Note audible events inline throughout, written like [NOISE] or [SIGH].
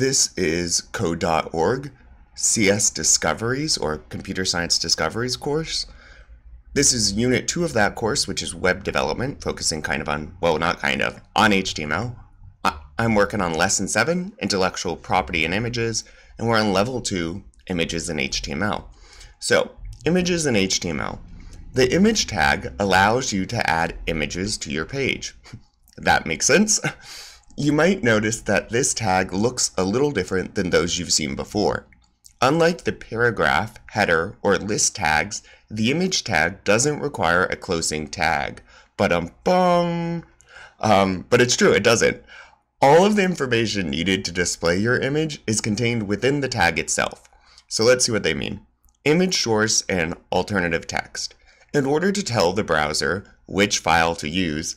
This is code.org CS Discoveries or Computer Science Discoveries course. This is unit two of that course, which is web development, focusing kind of on, well, not kind of, on HTML. I'm working on lesson seven, intellectual property and images, and we're on level two, images in HTML. So, images in HTML. The image tag allows you to add images to your page. [LAUGHS] that makes sense? [LAUGHS] You might notice that this tag looks a little different than those you've seen before. Unlike the paragraph, header, or list tags, the image tag doesn't require a closing tag. But um bum. Um, but it's true, it doesn't. All of the information needed to display your image is contained within the tag itself. So let's see what they mean. Image source and alternative text. In order to tell the browser which file to use,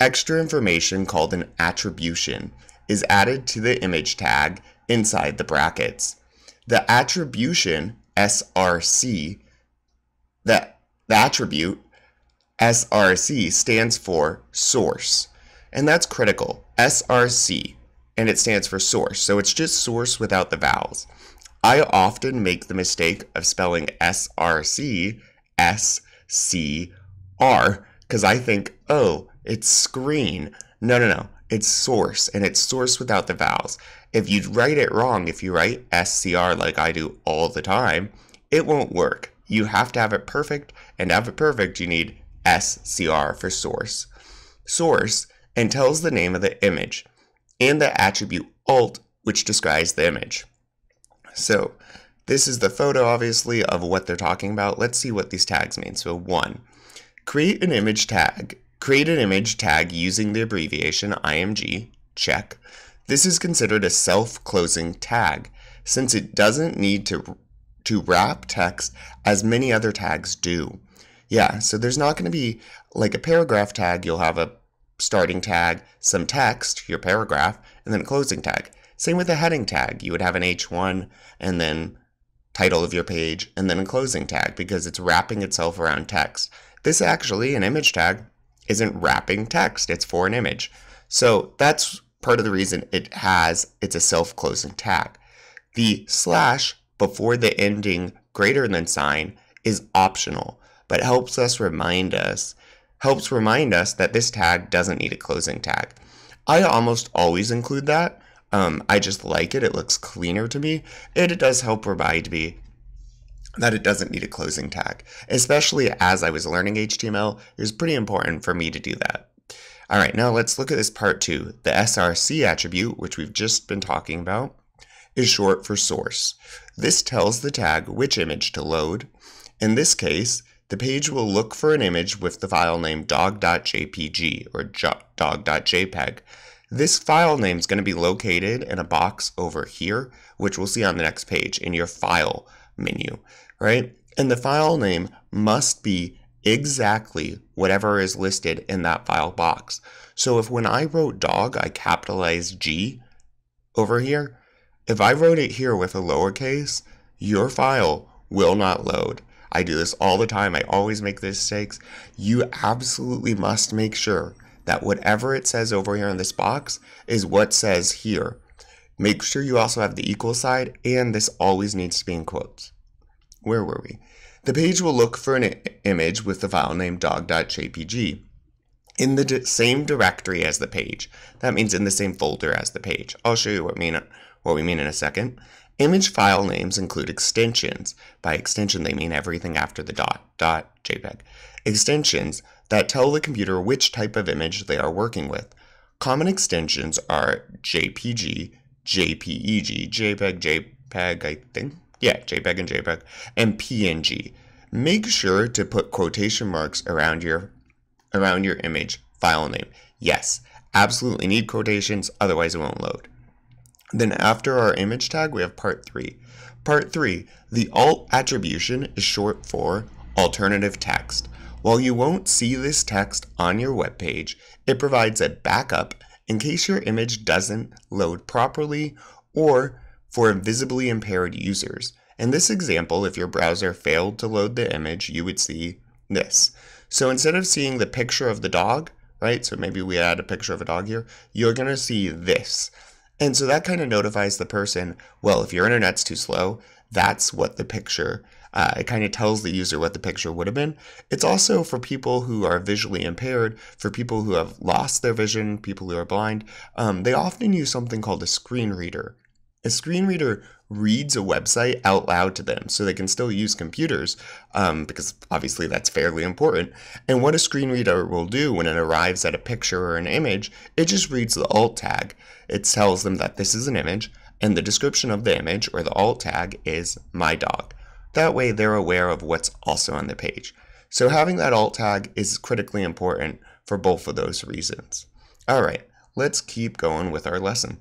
extra information called an attribution is added to the image tag inside the brackets. The attribution SRC, the, the attribute SRC stands for source. And that's critical. SRC. And it stands for source. So it's just source without the vowels. I often make the mistake of spelling SRC SCR because I think, oh, it's screen. No, no, no. It's source, and it's source without the vowels. If you write it wrong, if you write SCR like I do all the time, it won't work. You have to have it perfect, and to have it perfect, you need SCR for source. Source and tells the name of the image and the attribute alt, which describes the image. So, this is the photo, obviously, of what they're talking about. Let's see what these tags mean. So, one, create an image tag Create an image tag using the abbreviation IMG, check. This is considered a self-closing tag since it doesn't need to, to wrap text as many other tags do. Yeah, so there's not going to be like a paragraph tag, you'll have a starting tag, some text, your paragraph, and then a closing tag. Same with a heading tag. You would have an H1 and then title of your page and then a closing tag because it's wrapping itself around text. This actually, an image tag, isn't wrapping text, it's for an image. So that's part of the reason it has, it's a self-closing tag. The slash before the ending greater than sign is optional, but helps us remind us, helps remind us that this tag doesn't need a closing tag. I almost always include that. Um, I just like it. It looks cleaner to me. And it does help remind me that it doesn't need a closing tag. Especially as I was learning HTML, it was pretty important for me to do that. All right, now let's look at this part two. The SRC attribute, which we've just been talking about, is short for source. This tells the tag which image to load. In this case, the page will look for an image with the file name dog.jpg or dog.jpg. This file name is going to be located in a box over here, which we'll see on the next page in your file menu right? And the file name must be exactly whatever is listed in that file box. So if when I wrote dog, I capitalized G over here, if I wrote it here with a lowercase, your file will not load. I do this all the time. I always make these mistakes. You absolutely must make sure that whatever it says over here in this box is what says here. Make sure you also have the equal side, and this always needs to be in quotes where were we? The page will look for an image with the file name dog.jpg in the same directory as the page. That means in the same folder as the page. I'll show you what, mean, what we mean in a second. Image file names include extensions. By extension, they mean everything after the dot, dot, JPEG. Extensions that tell the computer which type of image they are working with. Common extensions are JPG, JPEG, JPEG, JPEG, I think yeah, JPEG and JPEG, and PNG. Make sure to put quotation marks around your around your image file name. Yes, absolutely need quotations, otherwise it won't load. Then after our image tag, we have part three. Part three, the alt attribution is short for alternative text. While you won't see this text on your web page, it provides a backup in case your image doesn't load properly or for visibly impaired users. In this example, if your browser failed to load the image, you would see this. So instead of seeing the picture of the dog, right, so maybe we add a picture of a dog here, you're going to see this. And so that kind of notifies the person, well, if your internet's too slow, that's what the picture, uh, it kind of tells the user what the picture would have been. It's also for people who are visually impaired, for people who have lost their vision, people who are blind. Um, they often use something called a screen reader. A screen reader reads a website out loud to them so they can still use computers um, because obviously that's fairly important. And what a screen reader will do when it arrives at a picture or an image, it just reads the alt tag. It tells them that this is an image and the description of the image or the alt tag is my dog. That way they're aware of what's also on the page. So having that alt tag is critically important for both of those reasons. All right, let's keep going with our lesson.